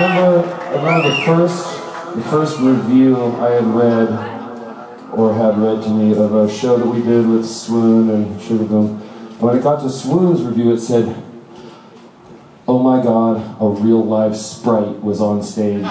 remember of the first, the first review I had read, or had read to me, of a show that we did with Swoon and Sugar Boom. When it got to Swoon's review, it said, "Oh my God, a real live sprite was on stage."